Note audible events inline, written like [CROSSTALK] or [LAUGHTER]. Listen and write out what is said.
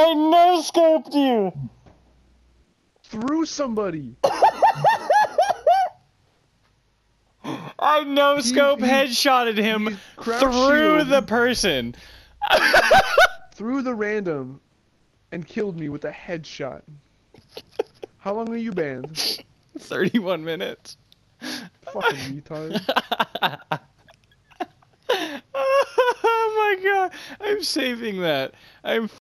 I no scoped you. Through somebody. [LAUGHS] I no scope he- headshotted him through the person. [LAUGHS] Through the random. And killed me with a headshot. How long are you banned? 31 minutes. Fucking retard. [LAUGHS] oh my god, I'm saving that. I'm